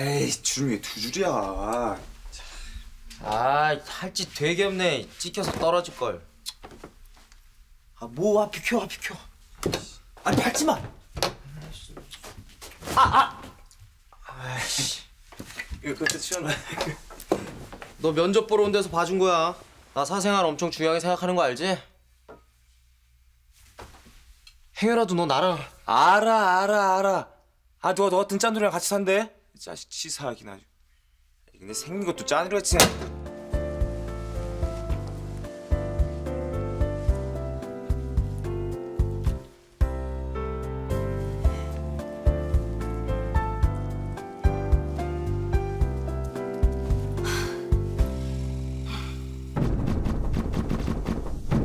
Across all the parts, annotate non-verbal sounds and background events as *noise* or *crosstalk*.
에이 주름이 왜두 줄이야 아, 할짓 되게 없네. 찍혀서 떨어질 걸. 아, 뭐와 비켜, 와 비켜. 아니 밟지 마. 아, 아. 아이씨. 이거 그때 시원해 너 면접 보러 온 데서 봐준 거야. 나 사생활 엄청 중요하게 생각하는 거 알지? 행여라도 너 나랑 알아 알아 알아 아 누가 너 같은 짠돌이랑 같이 산대? 이 자식 치사하긴 아주 근데 생긴 것도 생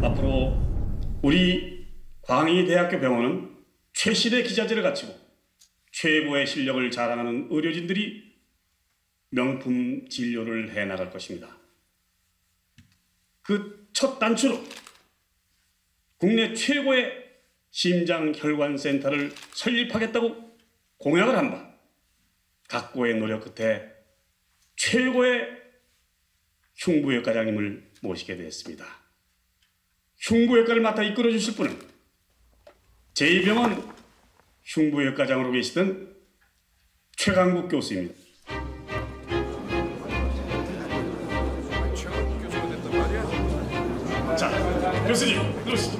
앞으로 우리 광희대학교 병원은 최실의 기자재를 갖추고 최고의 실력을 자랑하는 의료진들이 명품 진료를 해 나갈 것입니다. 그 첫 단추로 국내 최고의 심장혈관센터를 설립하겠다고 공약을 한 바 각고의 노력 끝에 최고의 흉부외과장님을 모시게 되었습니다. 흉부외과를 맡아 이끌어 주실 분은 제2병원 흉부외과장으로 계시던 최강국 교수입니다. 자, 교수님, 들으시죠.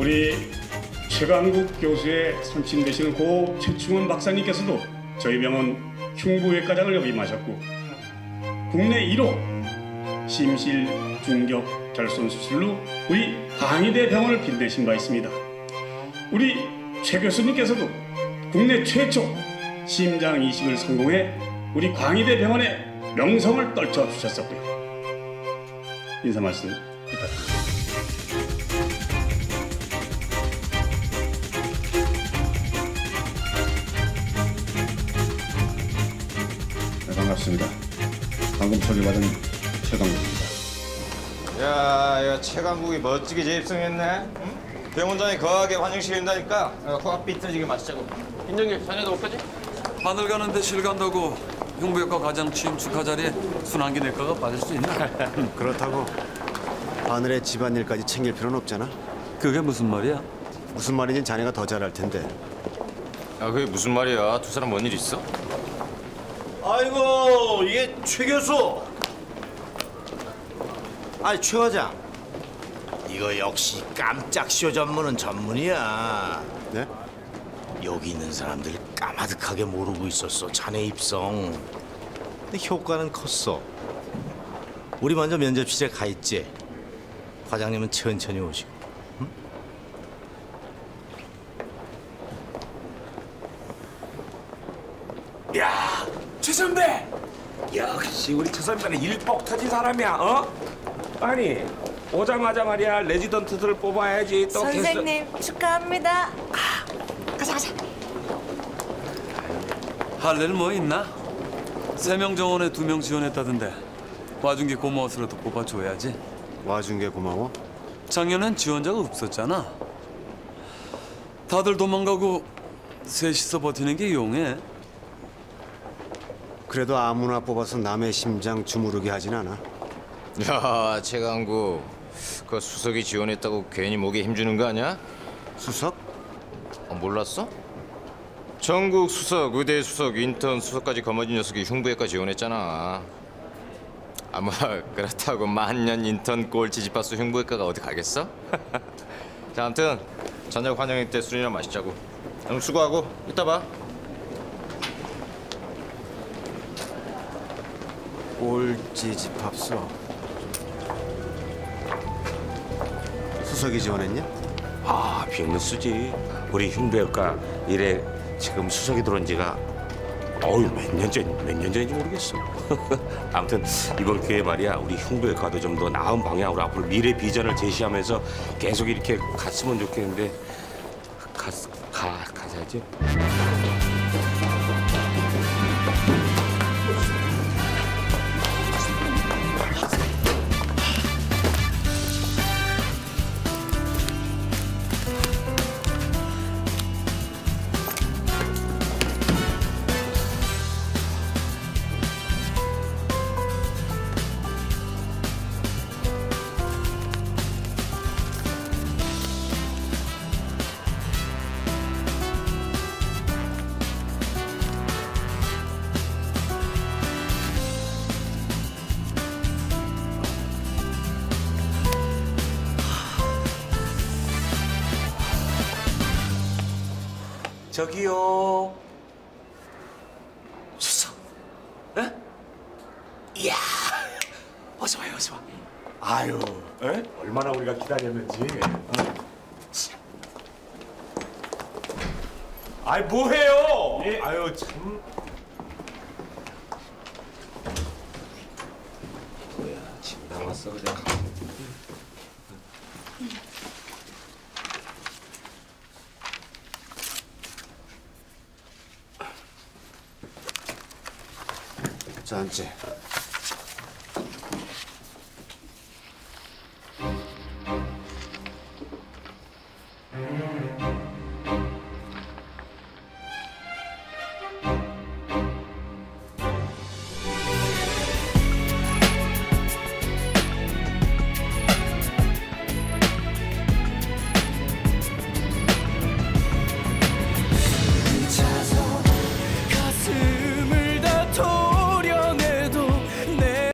우리 최강국 교수의 손친 되시는 고 최충원 박사님께서도 저희 병원 흉부외과장을 역임하셨고 국내 1호 심실 중격 결손 수술로 우리 광희대 병원을 빛내신 바 있습니다. 우리 최 교수님께서도 국내 최초 심장 이식을 성공해 우리 광희대 병원의 명성을 떨쳐 주셨었고요. 인사 말씀 부탁드립니다. 네, 반갑습니다. 방금 소개받은 최강국입니다. 야, 야 최강국이 멋지게 재입성했네. 응? 병원장이 거하게 환영시킨다니까. 야, 코앞 삐뚤지게 마시자고. 김정길, 자네도 못 가지? 하늘 가는데 실 간다고 흉부외과 과장 취임 축하 자리에 순환기 내과가 빠질 수 있나? 그렇다고 하늘의 집안일까지 챙길 필요는 없잖아. 그게 무슨 말이야? 무슨 말인지 자네가 더 잘할 텐데. 야, 그게 무슨 말이야? 두 사람 뭔 일 있어? 아이고 이게 최 교수. 아니 최 과장. 이거 역시 깜짝 쇼 전문은 전문이야. 네? 여기 있는 사람들 까마득하게 모르고 있었어 자네 입성. 근데 효과는 컸어. 우리 먼저 면접실에 가 있지. 과장님은 천천히 오시고. 야, 최 선배. 역시 우리 최 선배는 일복 터진 사람이야. 어? 아니 오자마자 말이야 레지던트들을 뽑아야지 또 선생님 축하합니다. 할일 뭐 있나? 세 명 정원에 두 명 지원했다던데 와준 게 고마워서라도 뽑아줘야지. 와준 게 고마워. 작년엔 지원자가 없었잖아. 다들 도망가고 셋이서 버티는 게 용해. 그래도 아무나 뽑아서 남의 심장 주무르게 하진 않아. 야, 최강국. 그 수석이 지원했다고 괜히 목에 힘주는 거 아니야? 수석? 어, 몰랐어? 전국 수석, 의대 수석, 인턴 수석까지 거머쥔 녀석이 흉부외과 지원했잖아. 아마 그렇다고 만년 인턴 꼴찌 집합수 흉부외과가 어디 가겠어? *laughs* 자, 아무튼 저녁 환영회 때 술이나 마시자고. 그럼 수고하고 이따 봐. 꼴찌 집합소. 수석이 지원했냐? 아 빅뉴스지. 우리 흉부외과 일에 지금 수석이 들어온 지가 어유 몇년 전, 몇 년 전인지 모르겠어. *laughs* 아무튼 이번 기회에 말이야 우리 흉부외과도 좀 더 나은 방향으로 앞으로 미래 비전을 제시하면서 계속 이렇게 갔으면 좋겠는데 가, 가, 가자지. 저기요. 수석. 에? 이야. 어서 와요, 어서 와. 아유, 에? 얼마나 우리가 기다렸는지. 어. 아이 뭐해요? 아유 참. 뭐야, 집 나왔어 그냥. 자 앉지.